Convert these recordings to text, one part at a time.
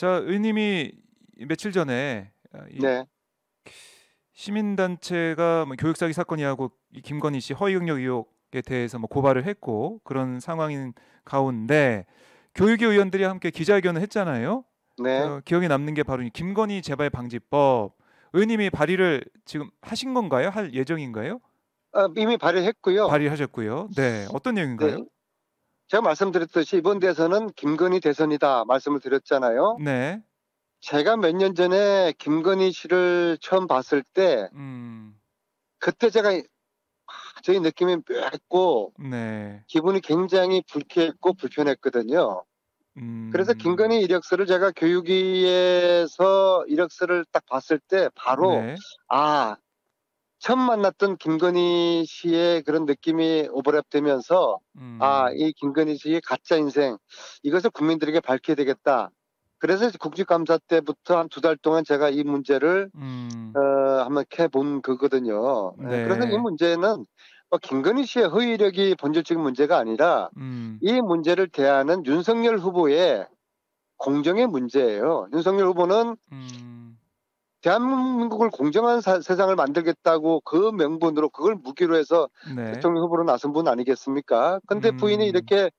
자, 의원님이 며칠 전에 아, 이 네. 시민단체가 뭐 교육 사기 사건이하고 이 김건희 씨 허위 경력 의혹에 대해서 뭐 고발을 했고 그런 상황인 가운데 교육위 의원들이 함께 기자회견을 했잖아요. 네. 어, 기억에 남는 게 바로 이 김건희 재발 방지법. 의원님이 발의를 지금 하신 건가요? 할 예정인가요? 아, 이미 발의했고요. 발의하셨고요. 네, 어떤 내용인가요? 네. 제가 말씀드렸듯이 이번 대선은 김건희 대선이다 말씀을 드렸잖아요. 네, 제가 몇 년 전에 김건희 씨를 처음 봤을 때 음, 그때 제가 아, 저희 느낌이 묘했고 네, 기분이 굉장히 불쾌했고 불편했거든요. 음, 그래서 김건희 이력서를 제가 교육위에서 이력서를 딱 봤을 때 바로 네, 아 처음 만났던 김건희 씨의 그런 느낌이 오버랩되면서 음, 아이 김건희 씨의 가짜 인생 이것을 국민들에게 밝혀야 되겠다. 그래서 국정감사 때부터 한 두 달 동안 제가 이 문제를 음, 어, 한번 캐본 거거든요. 예, 네. 그래서 이 문제는 뭐 김건희 씨의 허위력이 본질적인 문제가 아니라 음, 이 문제를 대하는 윤석열 후보의 공정의 문제예요. 윤석열 후보는 음, 대한민국을 공정한 사- 세상을 만들겠다고 그 명분으로 그걸 무기로 해서 네, 대통령 후보로 나선 분 아니겠습니까? 근데 음. 부인이 이렇게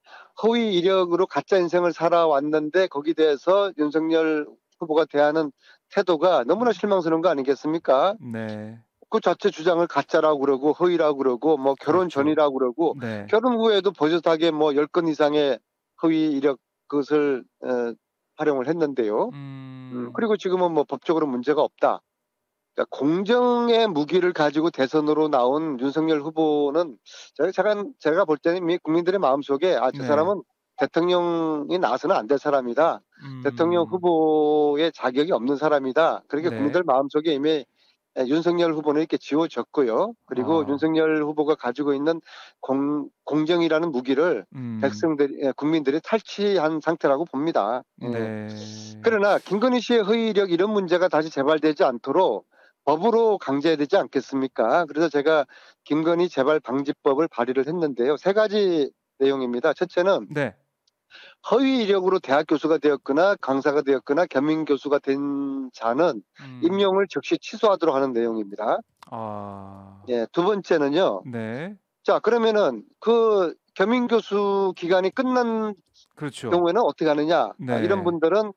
허위 이력으로 가짜 인생을 살아왔는데 거기에 대해서 윤석열 후보가 대하는 태도가 너무나 실망스러운 거 아니겠습니까? 네, 그 자체 주장을 가짜라고 그러고 허위라고 그러고 뭐 결혼 그렇죠. 전이라고 그러고 네, 결혼 후에도 버젓하게 뭐 10건 이상의 허위 이력 그것을 어, 활용을 했는데요. 음, 음, 그리고 지금은 뭐 법적으로 문제가 없다. 그러니까 공정의 무기를 가지고 대선으로 나온 윤석열 후보는 제가 제가, 제가 볼 때는 이미 국민들의 마음 속에 아저 네. 사람은 대통령이 나서는 안 될 사람이다. 음, 대통령 후보의 자격이 없는 사람이다. 그렇게 네. 국민들 마음 속에 이미 에, 윤석열 후보는 이렇게 지워졌고요. 그리고 아. 윤석열 후보가 가지고 있는 공, 공정이라는 무기를 음, 백성들이 에, 국민들이 탈취한 상태라고 봅니다. 예. 네, 그러나 김건희 씨의 허위력 이런 문제가 다시 재발되지 않도록 법으로 강제해야 되지 않겠습니까? 그래서 제가 김건희 재발 방지법을 발의를 했는데요. 세 가지 내용입니다. 첫째는 네, 허위 이력으로 대학 교수가 되었거나 강사가 되었거나 겸임 교수가 된 자는 음, 임용을 즉시 취소하도록 하는 내용입니다. 아, 예, 두 번째는요. 네, 자, 그러면은 그 겸임 교수 기간이 끝난 그렇죠. 경우에는 어떻게 하느냐? 네. 아, 이런 분들은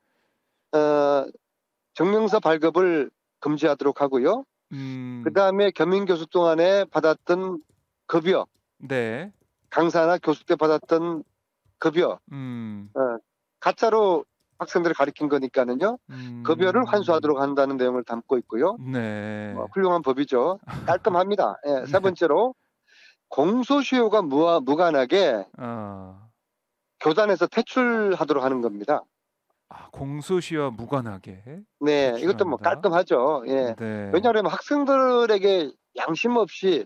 어, 증명서 발급을 금지하도록 하고요. 음, 그 다음에 겸임 교수 동안에 받았던 급여, 네, 강사나 교수 때 받았던 급여, 음, 가짜로 학생들을 가리킨 거니까는요. 음, 급여를 환수하도록 한다는 내용을 담고 있고요. 네, 어, 훌륭한 법이죠. 깔끔합니다. 예, 세 번째로 공소시효가 무하, 무관하게 아, 교단에서 퇴출하도록 하는 겁니다. 아, 공소시효와 무관하게. 네, 이것도 뭐. 깔끔하죠. 예. 네. 왜냐하면 학생들에게 양심 없이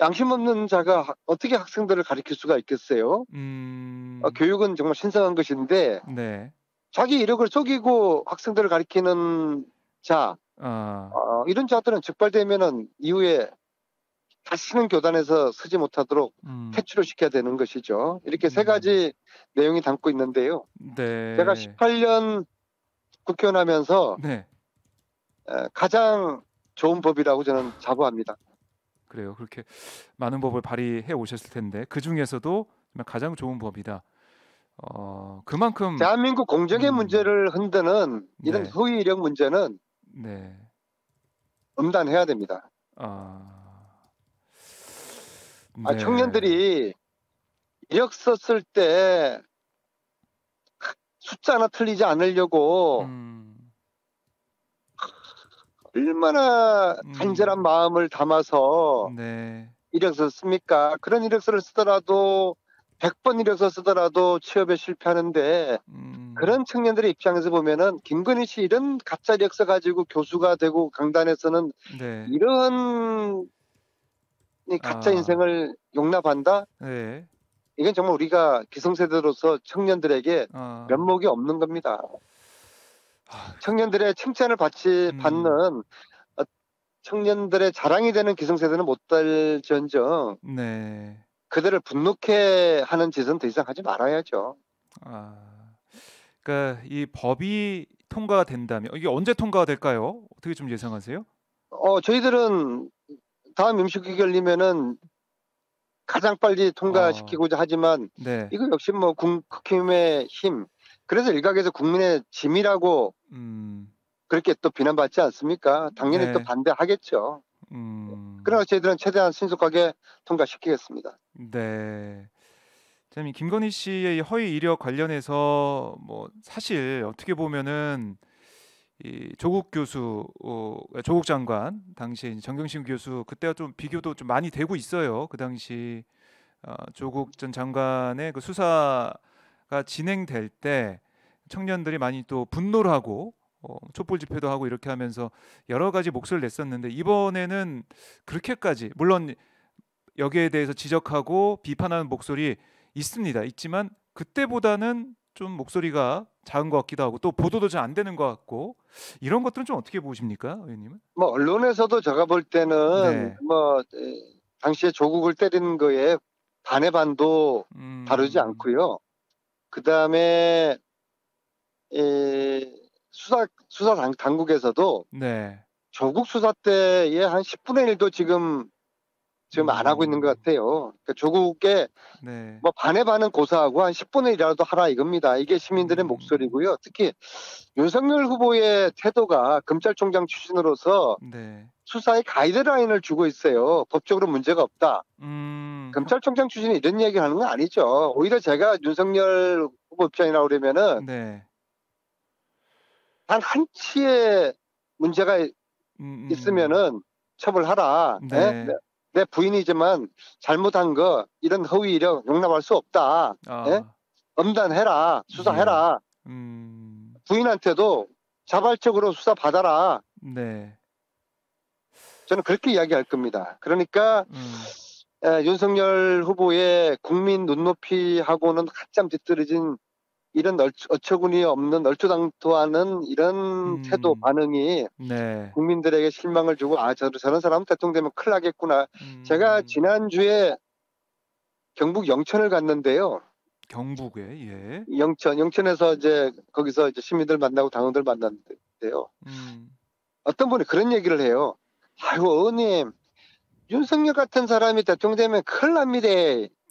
양심 없는 자가 하- 어떻게 학생들을 가르칠 수가 있겠어요? 음, 어, 교육은 정말 신성한 것인데 네, 자기 이력을 속이고 학생들을 가르치는 자 아, 어, 이런 자들은 적발되면은 이후에 다시는 교단에서 서지 못하도록 음, 퇴출을 시켜야 되는 것이죠. 이렇게 세 음. 가지 내용이 담고 있는데요. 네, 제가 18년 국회의원 하면서 네, 에, 가장 좋은 법이라고 저는 자부합니다. 그래요. 그렇게 많은 법을 발의해 오셨을 텐데 그 중에서도 가장 좋은 법이다. 어, 그만큼 대한민국 공정의 음. 문제를 흔드는 이런 네. 허위 이력 문제는 네, 엄단해야 됩니다. 아, 아, 네. 청년들이 이력 썼을 때 숫자 하나 틀리지 않으려고 음, 얼마나 음. 간절한 마음을 담아서 네, 이력서 씁니까? 그런 이력서를 쓰더라도 100번 이력서 쓰더라도 취업에 실패하는데 음, 그런 청년들의 입장에서 보면은 김건희 씨 이런 가짜 이력서 가지고 교수가 되고 강단에서는 네, 이런 이 가짜 아. 인생을 용납한다? 네, 이건 정말 우리가 기성세대로서 청년들에게 아, 면목이 없는 겁니다. 아, 청년들의 칭찬을 받지 음. 받는 어, 청년들의 자랑이 되는 기성세대는 못될지언정 네, 그들을 분노케 하는 짓은 더 이상 하지 말아야죠. 아, 그러니까 이 법이 통과가 된다면 이게 언제 통과가 될까요? 어떻게 좀 예상하세요? 어, 저희들은 다음 임시국회 열리면은 가장 빨리 통과시키고자 하지만 네. 이거 역시 뭐 국- 국힘의 힘. 그래서 일각에서 국민의 짐이라고 음. 그렇게 또 비난받지 않습니까? 당연히 네. 또 반대하겠죠. 음. 그러나 저희들은 최대한 신속하게 통과시키겠습니다. 네. 참, 이 김건희 씨의 이 허위 이력 관련해서 뭐 사실 어떻게 보면은 이 조국 교수, 어, 조국 장관 당시에 이제 정경심 교수 그때와 좀 비교도 좀 많이 되고 있어요. 그 당시 어, 조국 전 장관의 그 수사가 진행될 때 청년들이 많이 또 분노를 하고 어, 촛불 집회도 하고 이렇게 하면서 여러 가지 목소리를 냈었는데 이번에는 그렇게까지 물론 여기에 대해서 지적하고 비판하는 목소리 있습니다. 있지만 그때보다는 좀 목소리가 작은 것 같기도 하고 또 보도도 잘 안 되는 것 같고 이런 것들은 좀 어떻게 보십니까, 의원님은? 뭐 언론에서도 제가 볼 때는 네. 뭐 에, 당시에 조국을 때리는 거에 반의 반도 음, 다루지 않고요. 그 다음에 수사 수사 당, 당국에서도 네, 조국 수사 때의 한 10분의 1도 지금 지금 안 하고 있는 것 같아요. 그러니까 조국의 네, 뭐 반의 반은 고사하고 한 10분의 1이라도 하라 이겁니다. 이게 시민들의 음. 목소리고요. 특히 윤석열 후보의 태도가 검찰총장 출신으로서 네, 수사에 가이드라인을 주고 있어요. 법적으로 문제가 없다. 음, 검찰총장 출신이 이런 얘기를 하는 건 아니죠. 오히려 제가 윤석열 후보 입장이라고 그러면은 네, 단 한 치의 문제가 음, 음, 있으면은 처벌하라. 네. 예? 내, 내 부인이지만 잘못한 거 이런 허위 이력 용납할 수 없다. 아, 예? 엄단해라. 수사해라. 음, 부인한테도 자발적으로 수사 받아라. 네, 저는 그렇게 이야기할 겁니다. 그러니까 음, 에, 윤석열 후보의 국민 눈높이하고는 한참 뒤떨어진 이런 얼, 어처 구니 없는 얼토당토하는 이런 음. 태도 반응이 네, 국민들에게 실망을 주고 아 저, 저런 사람 대통령 되면 큰일 나겠구나. 음, 제가 지난주에 경북 영천을 갔는데요. 경북에 예, 영천 영천에서 이제 거기서 이제 시민들 만나고 당원들 만났는데요. 음, 어떤 분이 그런 얘기를 해요. 아이고 의원님 윤석열 같은 사람이 대통령 되면 큰일 납니다.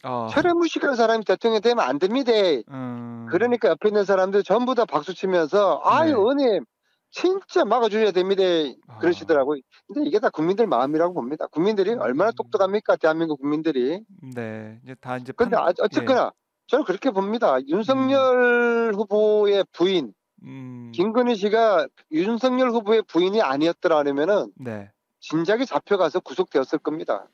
아, 철회 무식한 사람이 대통령 되면 안 됩니다. 음, 그러니까 옆에 있는 사람들 전부 다 박수 치면서 아유 네. 의원님 진짜 막아줘야 됩니다. 아. 그러시더라고요. 근데 이게 다 국민들 마음이라고 봅니다. 국민들이 음. 얼마나 똑똑합니까? 대한민국 국민들이. 네, 이제 다 이제 근데 판- 아- 어쨌거나 저는 그렇게 봅니다. 윤석열 후보의 부인 예, 음, 김건희 씨가 윤석열 후보의 부인이 아니었더라 하면은 네, 진작에 잡혀가서 구속되었을 겁니다.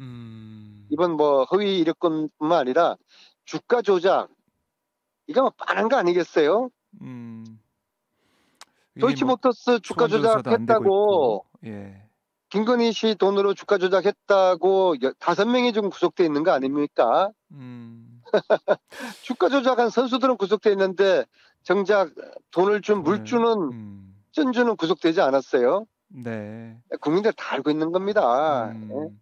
음, 이번 뭐 허위 이력뿐만 아니라 주가 조작 이거 뭐 뻔한 거 아니겠어요? 음, 도이치모터스 주가 안 되고 조작했다고 예, 김건희 씨 돈으로 주가 조작했다고 여- 다섯 명이 지금 구속돼 있는 거 아닙니까? 음, 주가 조작한 선수들은 구속돼 있는데 정작 돈을 준 돈을, 물주는 음, 전주는 구속되지 않았어요. 네, 국민들 다 알고 있는 겁니다. 예? 음,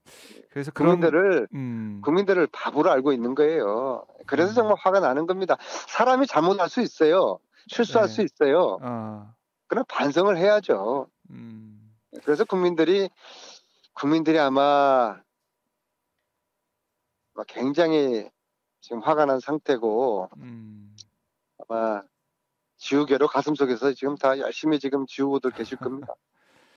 그래서 그런, 국민들을 음, 국민들을 바보로 알고 있는 거예요. 그래서 음. 정말 화가 나는 겁니다. 사람이 잘못할 수 있어요. 실수할 네. 수 있어요. 아, 그러나 반성을 해야죠. 음, 그래서 국민들이 국민들이 아마 아마 굉장히 지금 화가 난 상태고 음, 아마 지우개로 가슴 속에서 지금 다 열심히 지금 지우고들 계실 겁니다.